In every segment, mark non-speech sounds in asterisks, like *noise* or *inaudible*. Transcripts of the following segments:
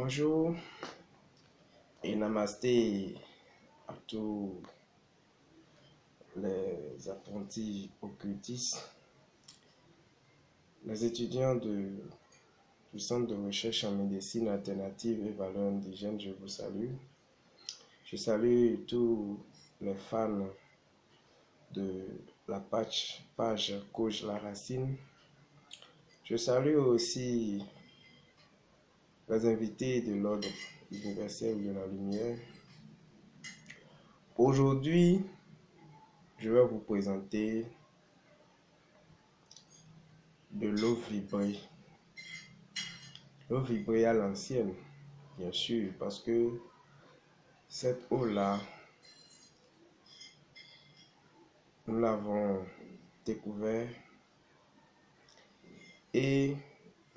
Bonjour et namasté à tous les apprentis occultistes, les étudiants du Centre de recherche en médecine alternative et valeurs indigènes, je vous salue. Je salue tous les fans de la page, page Coach La Racine. Je salue aussi les invités de l'ordre universel de la lumière. Aujourd'hui, je vais vous présenter de l'eau vibrée. L'eau vibrée à l'ancienne, bien sûr, parce que cette eau-là, nous l'avons découvert et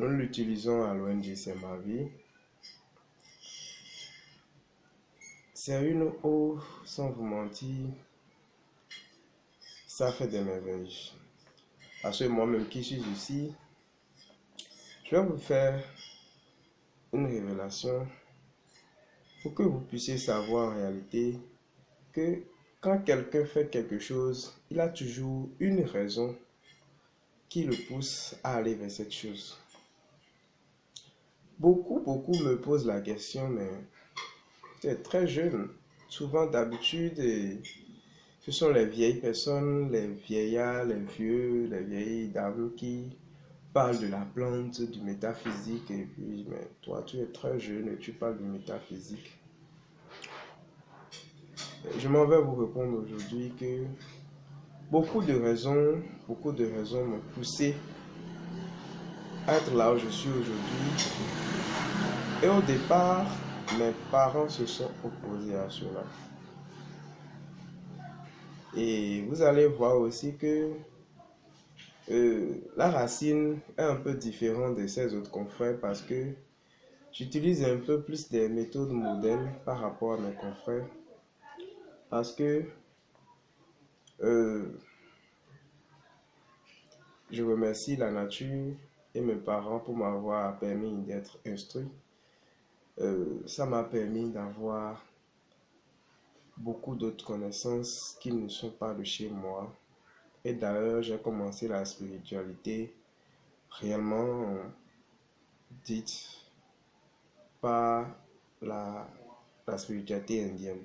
nous l'utilisons à l'ONG C'est ma vie. C'est une eau, sans vous mentir, ça fait des merveilles. Parce que moi-même qui suis ici, je vais vous faire une révélation pour que vous puissiez savoir en réalité que quand quelqu'un fait quelque chose, il a toujours une raison qui le pousse à aller vers cette chose. Beaucoup, beaucoup me posent la question, mais tu es très jeune. Souvent, d'habitude, ce sont les vieilles personnes, les vieillards, les vieux, les vieilles dames qui parlent de la plante, du métaphysique. Et puis, mais toi, tu es très jeune et tu parles du métaphysique. Je m'en vais vous répondre aujourd'hui que beaucoup de raisons, beaucoup de raisons m'ont poussé être là où je suis aujourd'hui. Et au départ, mes parents se sont opposés à cela. Et vous allez voir aussi que euh, la racine est un peu différente de ses autres confrères parce que j'utilise un peu plus des méthodes modernes par rapport à mes confrères. Parce que euh, je remercie la nature et mes parents pour m'avoir permis d'être instruit. Euh, ça m'a permis d'avoir beaucoup d'autres connaissances qui ne sont pas de chez moi. Et d'ailleurs, j'ai commencé la spiritualité réellement dite par la, la spiritualité indienne.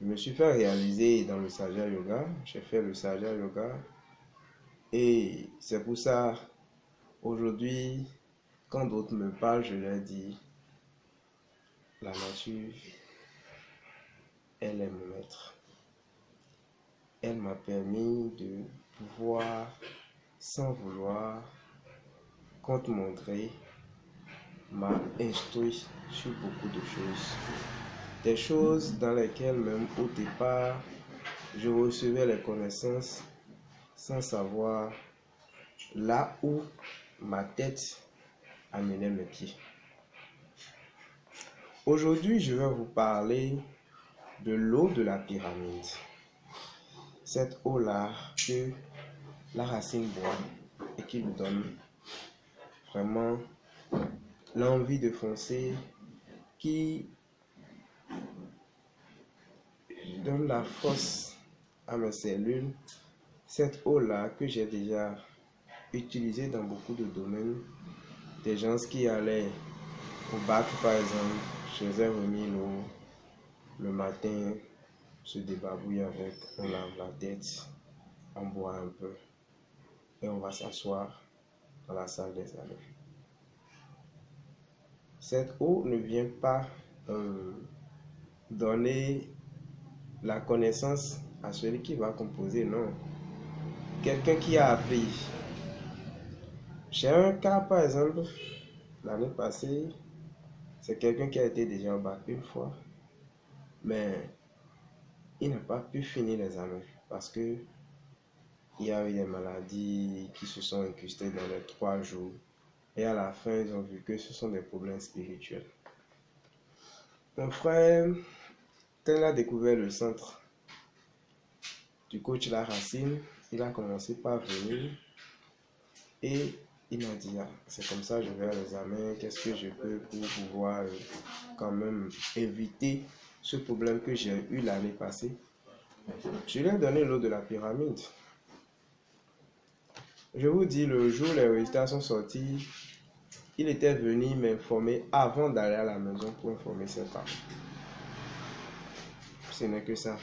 Je me suis fait réaliser dans le Saja Yoga. J'ai fait le Saja Yoga. Et c'est pour ça, aujourd'hui, quand d'autres me parlent, je leur dis, la nature, elle est mon maître. Elle m'a permis de pouvoir, sans vouloir, compte montrer, m'a instruit sur beaucoup de choses. Des choses dans lesquelles même au départ, je recevais les connaissances sans savoir là où ma tête amenait mes pieds. Aujourd'hui, je vais vous parler de l'eau de la pyramide. Cette eau-là que la racine boit et qui nous donne vraiment l'envie de foncer, qui donne la force à mes cellules. Cette eau-là que j'ai déjà utilisée dans beaucoup de domaines, des gens qui allaient au bac par exemple, je les ai remis l'eau le matin, se débarbouille avec, on lave la tête, on boit un peu et on va s'asseoir dans la salle des allées. Cette eau ne vient pas euh, donner la connaissance à celui qui va composer, non. Quelqu'un qui a appris. J'ai un cas, par exemple, l'année passée, c'est quelqu'un qui a été déjà au bac une fois, mais il n'a pas pu finir les années parce que il y a eu des maladies qui se sont incrustées dans les trois jours. Et à la fin, ils ont vu que ce sont des problèmes spirituels. Mon frère, quand il a découvert le centre du coach La Racine, il a commencé par venir et il m'a dit, ah, c'est comme ça, je vais à l'examen, qu'est-ce que je peux pour pouvoir euh, quand même éviter ce problème que j'ai eu l'année passée. Je lui ai donné l'eau de la pyramide. Je vous dis, le jour où les résultats sont sortis, il était venu m'informer avant d'aller à la maison pour informer ses parents. Ce n'est que ça.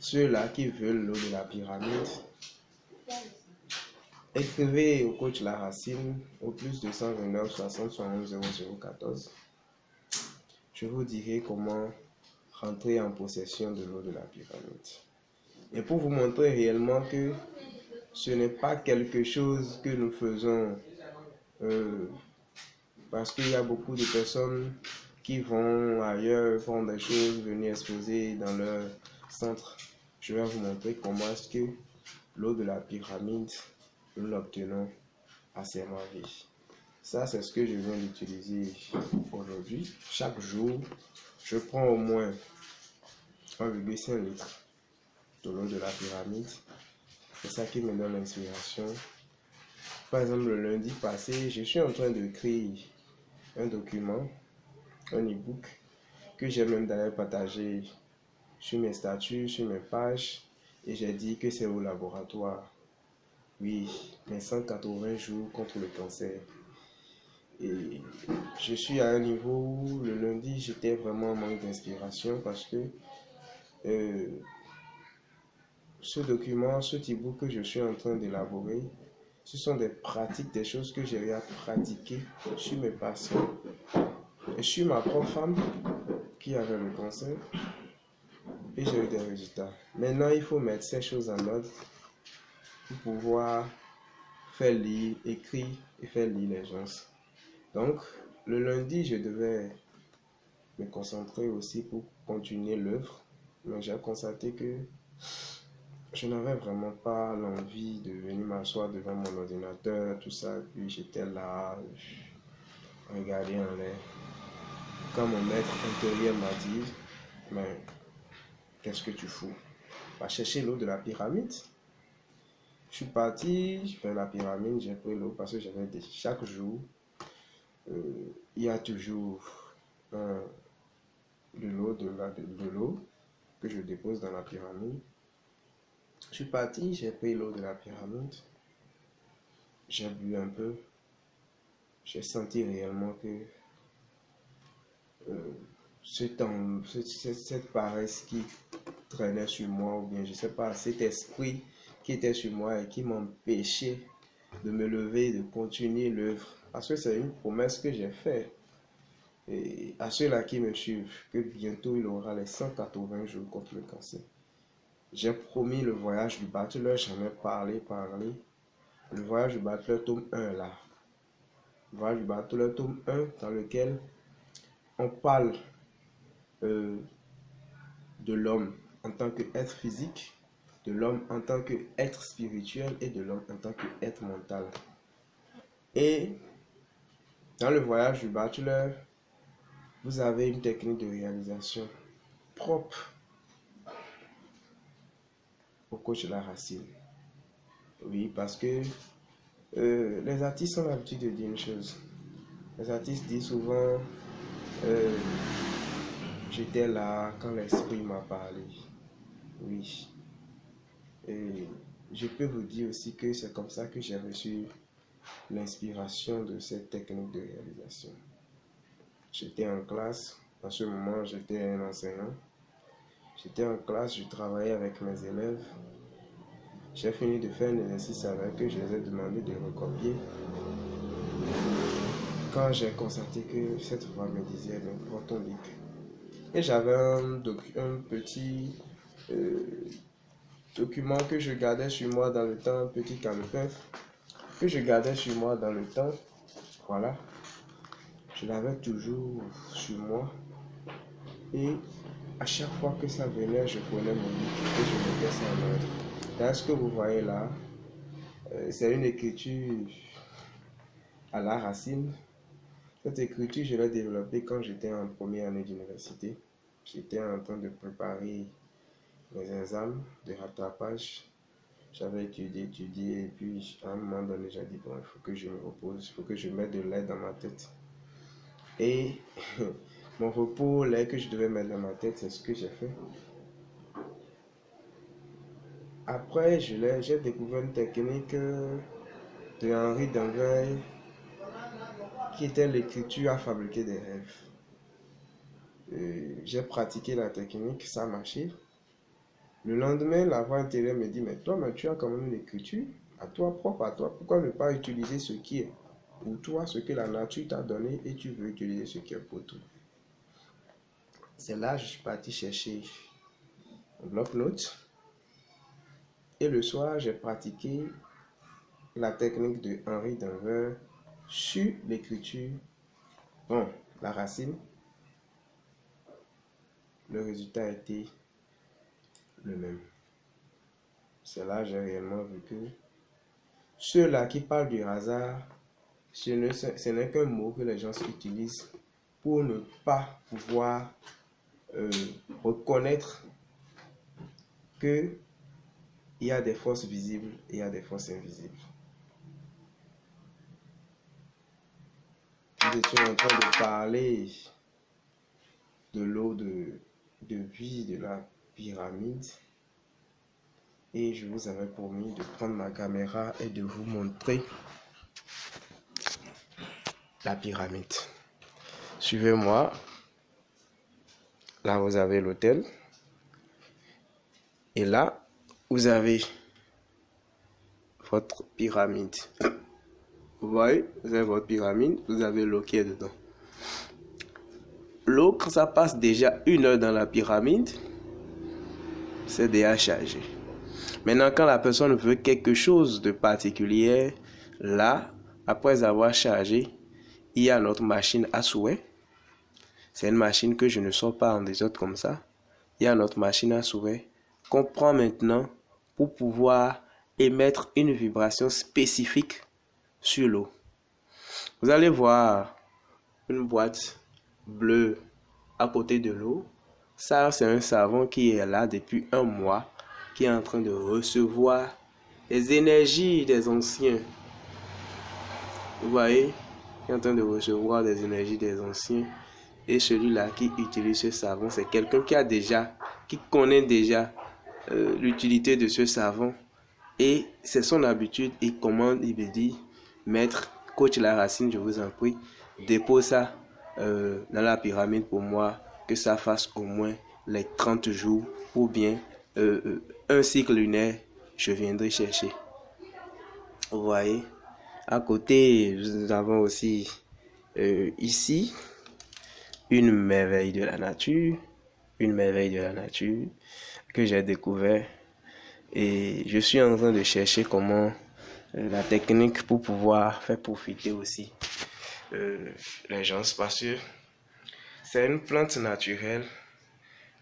Ceux-là qui veulent l'eau de la pyramide, écrivez au coach La Racine au plus de 129 60 0014. Je vous dirai comment rentrer en possession de l'eau de la pyramide. Et pour vous montrer réellement que ce n'est pas quelque chose que nous faisons euh, parce qu'il y a beaucoup de personnes qui vont ailleurs, font des choses, venir exposer dans leur centre. Je vais vous montrer comment est-ce que l'eau de la pyramide, nous l'obtenons à vie. Ça, c'est ce que je viens d'utiliser aujourd'hui. Chaque jour, je prends au moins 1,5 litre de l'eau de la pyramide. C'est ça qui me donne l'inspiration. Par exemple, le lundi passé, je suis en train de créer un document, un e-book, que j'ai même d'ailleurs partagé sur mes statuts, sur mes pages, et j'ai dit que c'est au laboratoire. Oui, mes 180 jours contre le cancer. Et je suis à un niveau où le lundi, j'étais vraiment en manque d'inspiration parce que euh, ce document, ce e-book que je suis en train d'élaborer, ce sont des pratiques, des choses que j'ai à pratiquer sur mes patients et sur ma propre femme qui avait le cancer. Et j'ai eu des résultats. Maintenant, il faut mettre ces choses en ordre pour pouvoir faire lire, écrire et faire lire les gens. Donc, le lundi, je devais me concentrer aussi pour continuer l'œuvre. Mais j'ai constaté que je n'avais vraiment pas l'envie de venir m'asseoir devant mon ordinateur, tout ça. Puis j'étais là, je regardais en l'air. Quand mon maître intérieur m'a dit, mais qu'est-ce que tu fous? Va chercher l'eau de la pyramide. Je suis parti vers la pyramide, j'ai pris l'eau parce que j'avais des... chaque jour, euh, il y a toujours de l'eau de, que je dépose dans la pyramide. Je suis parti, j'ai pris l'eau de la pyramide. J'ai bu un peu. J'ai senti réellement que euh, cette, paresse qui traînait sur moi, ou bien je sais pas, cet esprit qui était sur moi et qui m'empêchait de me lever, de continuer l'œuvre. Parce que c'est une promesse que j'ai faite. Et à ceux-là qui me suivent, que bientôt il aura les 180 jours contre le cancer. J'ai promis le voyage du bachelor, j'en ai parlé, parlé. Le voyage du bachelor tome 1 là. Le voyage du bachelor tome 1 dans lequel on parle euh, de l'homme en tant qu'être physique, de l'homme en tant qu'être spirituel et de l'homme en tant qu'être mental. Et dans le voyage du bachelor, vous avez une technique de réalisation propre au coach de la racine. Oui, parce que euh, les artistes ont l'habitude de dire une chose. Les artistes disent souvent euh, J'étais là quand l'esprit m'a parlé. Oui. Et je peux vous dire aussi que c'est comme ça que j'ai reçu l'inspiration de cette technique de réalisation. J'étais en classe, en ce moment j'étais un enseignant. J'étais en classe, je travaillais avec mes élèves. J'ai fini de faire un exercice avec eux, je les ai demandé de recopier. Quand j'ai constaté que cette voix me disait, donc, prends ton bic. Et j'avais un, un, petit euh, document que je gardais sur moi dans le temps, un petit calepin, que je gardais sur moi dans le temps. Voilà. Je l'avais toujours sur moi. Et à chaque fois que ça venait, je prenais mon livre et je mettais ça en ordre. Ce que vous voyez là, euh, c'est une écriture à la racine. Cette écriture, je l'ai développée quand j'étais en première année d'université. J'étais en train de préparer mes examens de rattrapage. J'avais étudié, étudié, et puis à un moment donné, j'ai dit, bon, il faut que je me repose, il faut que je mette de l'air dans ma tête. Et *laughs* mon repos, l'air que je devais mettre dans ma tête, c'est ce que j'ai fait. Après, j'ai découvert une technique de Henri Danvey qui était l'écriture à fabriquer des rêves. J'ai pratiqué la technique, ça a marché. Le lendemain, la voix intérieure me dit, mais toi, mais tu as quand même une écriture à toi, propre à toi. Pourquoi ne pas utiliser ce qui est pour toi, ce que la nature t'a donné et tu veux utiliser ce qui est pour toi? C'est là que je suis parti chercher un bloc-notes. Et le soir, j'ai pratiqué la technique de Henri Denver sur l'écriture. Bon, la racine. Le résultat a été le même. C'est là j'ai réellement vu que ceux-là qui parlent du hasard, ce n'est qu'un mot que les gens utilisent pour ne pas pouvoir euh, reconnaître que il y a des forces visibles et il y a des forces invisibles. Nous étions en train de parler de l'eau de, de vie de la pyramide. Et je vous avais promis de prendre ma caméra et de vous montrer la pyramide. Suivez-moi. Là, vous avez l'hôtel. Et là, vous avez votre pyramide. Vous voyez, vous avez votre pyramide, vous avez l'eau qui est dedans. L'eau, quand ça passe déjà une heure dans la pyramide, c'est déjà chargé. Maintenant, quand la personne veut quelque chose de particulier, là, après avoir chargé, il y a notre machine à souhait. C'est une machine que je ne sors pas en désordre comme ça. Il y a notre machine à souhait qu'on prend maintenant pour pouvoir émettre une vibration spécifique sur l'eau. Vous allez voir une boîte bleue à côté de l'eau ça, c'est un savon qui est là depuis un mois, qui est en train de recevoir les énergies des anciens. Vous voyez Qui est en train de recevoir des énergies des anciens. Et celui-là qui utilise ce savon, c'est quelqu'un qui a déjà, qui connaît déjà euh, l'utilité de ce savon. Et c'est son habitude. Il commande, il me dit, maître, coach la racine, je vous en prie, dépose ça euh, dans la pyramide pour moi que ça fasse au moins les 30 jours ou bien euh, un cycle lunaire, je viendrai chercher. Vous voyez, à côté, nous avons aussi euh, ici une merveille de la nature, une merveille de la nature que j'ai découvert et je suis en train de chercher comment la technique pour pouvoir faire profiter aussi les gens parce c'est une plante naturelle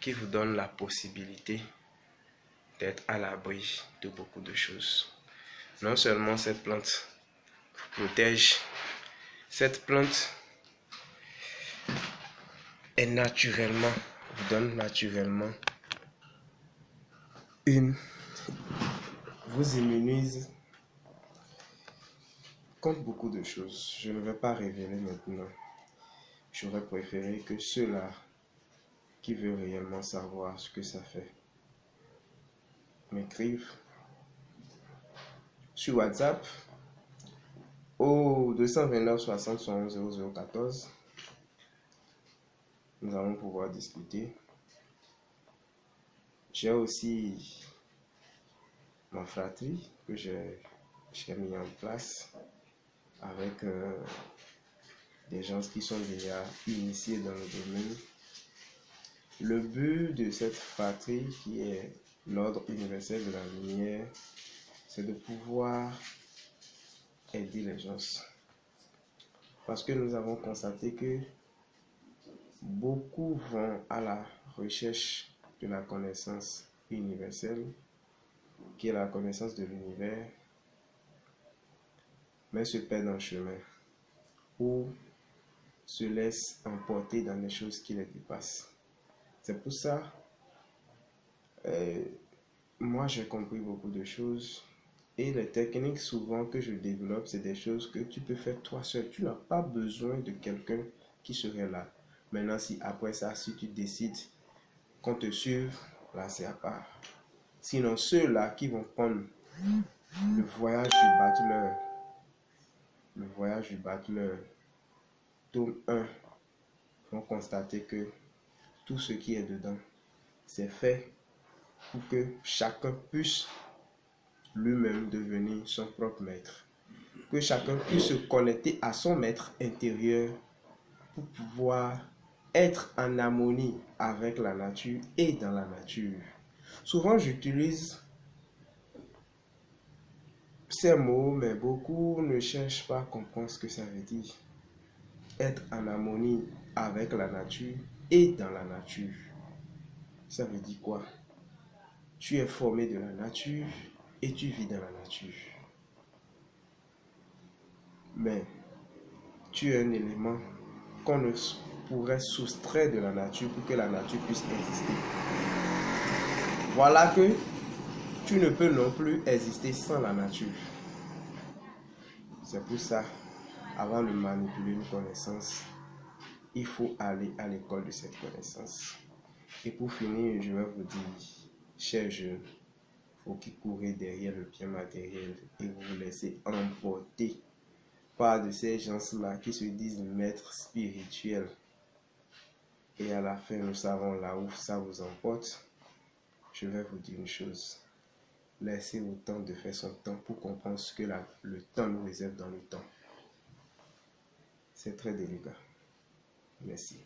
qui vous donne la possibilité d'être à l'abri de beaucoup de choses. Non seulement cette plante vous protège, cette plante est naturellement, vous donne naturellement une, vous immunise contre beaucoup de choses. Je ne vais pas révéler maintenant. J'aurais préféré que ceux-là qui veulent réellement savoir ce que ça fait m'écrivent sur WhatsApp au 229 60 71 0014. Nous allons pouvoir discuter. J'ai aussi ma fratrie que j'ai mis en place avec euh, des gens qui sont déjà initiés dans le domaine. Le but de cette fratrie qui est l'ordre universel de la lumière, c'est de pouvoir aider les gens. Parce que nous avons constaté que beaucoup vont à la recherche de la connaissance universelle, qui est la connaissance de l'univers, mais se perdent en chemin. Ou se laisse emporter dans les choses qui les dépassent. C'est pour ça, euh, moi, j'ai compris beaucoup de choses. Et les techniques souvent que je développe, c'est des choses que tu peux faire toi seul. Tu n'as pas besoin de quelqu'un qui serait là. Maintenant, si après ça, si tu décides qu'on te suive, là, c'est à part. Sinon, ceux-là qui vont prendre le voyage du battleur, le voyage du battleur, tome 1, vont constater que tout ce qui est dedans, c'est fait pour que chacun puisse lui-même devenir son propre maître. Que chacun puisse se connecter à son maître intérieur pour pouvoir être en harmonie avec la nature et dans la nature. Souvent, j'utilise ces mots, mais beaucoup ne cherchent pas à comprendre ce que ça veut dire. Être en harmonie avec la nature et dans la nature. Ça veut dire quoi? Tu es formé de la nature et tu vis dans la nature. Mais tu es un élément qu'on ne pourrait soustraire de la nature pour que la nature puisse exister. Voilà que tu ne peux non plus exister sans la nature. C'est pour ça, avant de manipuler une connaissance, il faut aller à l'école de cette connaissance. Et pour finir, je vais vous dire, chers jeunes, faut qui courez derrière le bien matériel et vous vous laissez emporter par de ces gens-là qui se disent maîtres spirituels. Et à la fin, nous savons là où ça vous emporte. Je vais vous dire une chose. Laissez le temps de faire son temps pour comprendre ce que le temps nous réserve dans le temps. C'est très délicat. Merci.